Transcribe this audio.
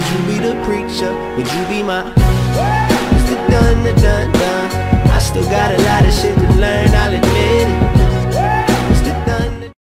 Would you be the preacher? Would you be my Dun, dun, dun, dun. I still got a lot of shit to do.